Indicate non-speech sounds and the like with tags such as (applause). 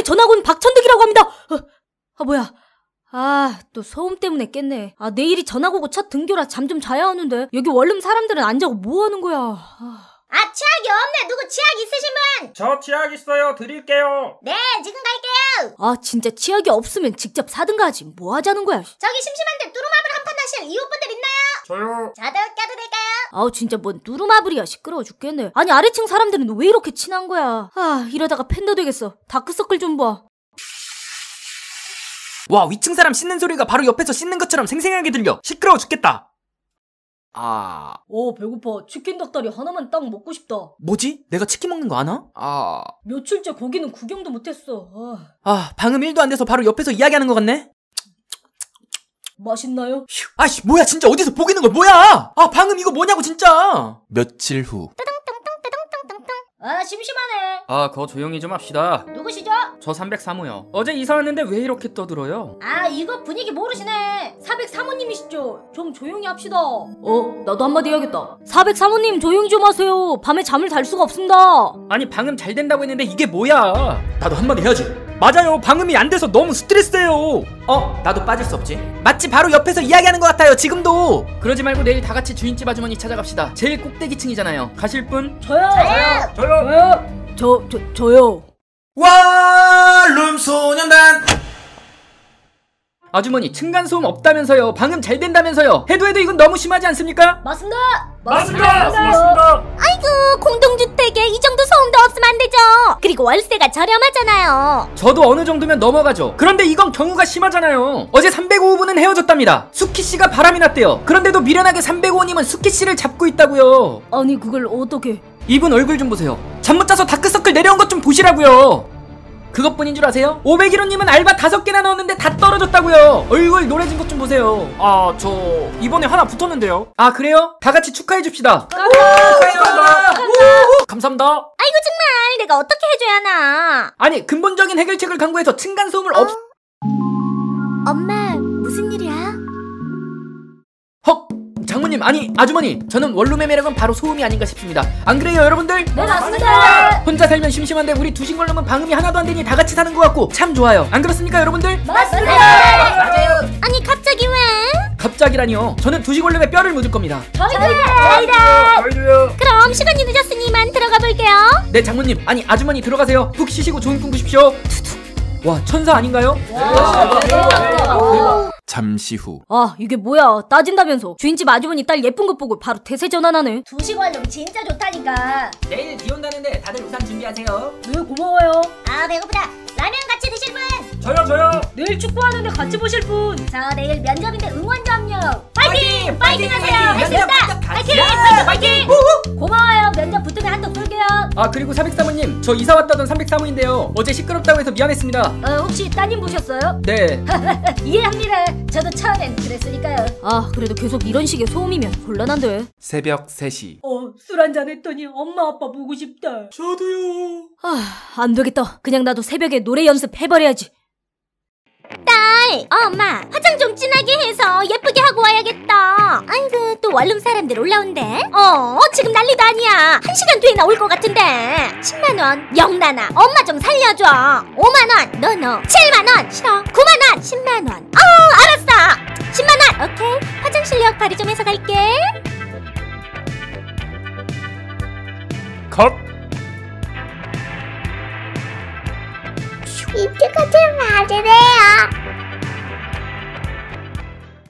방음의 전학 온 박천득이라고 합니다. 어, 아 뭐야? 아, 또 소음 때문에 깼네. 아, 내일이 전학 오고 첫 등교라 잠 좀 자야 하는데 여기 원룸 사람들은 안 자고 뭐 하는 거야? 아. 아 치약이 없네 누구 치약 있으신 분? 저 치약 있어요. 드릴게요. 네 지금 갈게요 아, 진짜 치약이 없으면 직접 사든가 하지. 뭐 하자는 거야? 저기 심심한데 뚜루마블 한 판 하실 이웃분들 있나요? 저요. 저도 껴도 될까요? 아우 진짜 뭔 누르마블이야 시끄러워 죽겠네 아니 아래층 사람들은 왜 이렇게 친한 거야 아 이러다가 팬더 되겠어 다크서클 좀봐 와 위층 사람 씻는 소리가 바로 옆에서 씻는 것처럼 생생하게 들려 시끄러워 죽겠다 아. 오 배고파. 치킨 닭다리 하나만 딱 먹고 싶다. 뭐지? 내가 치킨 먹는 거 아나? 아... 며칠째 거기는 구경도 못했어. 아, 아 방금 1도 안 돼서 바로 옆에서 이야기하는 것 같네? 맛있나요? 휴, 아씨 뭐야 진짜. 어디서 보기는 걸 뭐야? 아 방금 이거 뭐냐고 진짜. 며칠 후 아 심심하네 아, 거 조용히 좀 합시다. 누구시죠? 저 303호요. 어제 이사 왔는데 왜 이렇게 떠들어요? 아 이거 분위기 모르시네 403호님이시죠 좀 조용히 합시다 어 나도 한마디 해야겠다 403호님 조용히 좀 하세요 밤에 잠을 잘 수가 없습니다 아니, 방음 잘 된다고 했는데 이게 뭐야? 나도 한마디 해야지. 맞아요. 방음이 안 돼서 너무 스트레스예요. 어? 나도 빠질 수 없지 마치 바로 옆에서 이야기하는 것 같아요 지금도 그러지 말고 내일 다 같이 주인집 아주머니 찾아갑시다. 제일 꼭대기층이잖아요. 가실 분? 저요 저요 저요. 저요 저, 저, 저요 와 룸 소년단 아주머니, 층간소음 없다면서요. 방음 잘 된다면서요. 해도 해도 이건 너무 심하지 않습니까? 맞습니다 맞습니다. 아이고 공동주택에 이 정도 소음도 없으면 안 되죠 그리고 월세가 저렴하잖아요 저도 어느 정도면 넘어가죠. 그런데 이건 경우가 심하잖아요. 어제 305분은 헤어졌답니다. 수키 씨가 바람이 났대요. 그런데도 미련하게 305님은 수키 씨를 잡고 있다고요. 아니 그걸 어떻게 이분 얼굴 좀 보세요. 잠 못 자서 다크서클 내려온 것 좀 보시라고요. 그것뿐인 줄 아세요? 501호님은 알바 다섯 개나 넣었는데 다 떨어졌다고요. 얼굴 노래진 것 좀 보세요. 아 저 이번에 하나 붙었는데요 아 그래요? 다 같이 축하해 줍시다. 감사합니다 아이고 정말 내가 어떻게 해줘야 하나 아니 근본적인 해결책을 강구해서 층간 소음을 없. 엄마 무슨 일이야? 헉 장모님 아니 아주머니 저는 원룸의 매력은 바로 소음이 아닌가 싶습니다. 안 그래요 여러분들? 네 맞습니다 혼자 살면 심심한데 우리 두신 원룸은 방음이 하나도 안 되니 다 같이 사는 것 같고 참 좋아요. 안 그렇습니까 여러분들? 맞습니다 아니 갑자기 왜? 갑자기라니요. 저는 원룸에 뼈를 묻을 겁니다. 저희다 저희도요. 그럼 시간이 늦었으니 이만 들어가 볼게요 네 장모님 아니 아주머니 들어가세요. 푹 쉬시고 좋은 꿈 꾸십시오. 와 천사 아닌가요? 잠시 후 아 이게 뭐야 따진다면서 주인집 아주머니 딸 예쁜 것 보고 바로 대세 전환하네 두식 원룸 진짜 좋다니까 내일 비 온다는데 다들 우산 준비하세요 네 고마워요 아 배고프다 라면 같이 드실 분? 저요 저요. 내일 축구하는데 같이 보실 분저 내일 면접인데 응원 좀요 파이팅! 파이팅 하세요! 할수 면접 있다! 합격 파이팅! 가자! 파이팅! 고마워요 면접 아 그리고 403호님 저 이사 왔다던 303호인데요. 어제 시끄럽다고 해서 미안했습니다. 어, 혹시 따님 보셨어요? 네. (laughs) 이해합니다 저도 처음엔 그랬으니까요 아 그래도 계속 이런 식의 소음이면 곤란한데 새벽 3시 어 술 한잔 했더니 엄마 아빠 보고 싶다 저도요 아 안되겠다 그냥 나도 새벽에 노래 연습해버려야지 딸! 어, 엄마 화장 좀 진하게 해서 예쁘게 하고 와야겠다 아이고 또 원룸 사람들 올라온대. 어 지금 난리도 아니야. 한 시간 뒤에 나올 것 같은데. 10만원 영란아 엄마 좀 살려줘. 5만원 너너. 7만원 싫어. 9만원 10만원. 어 알았어. 10만원 오케이. 화장 실력 발휘 좀 해서 갈게. 컷. 제 말이래요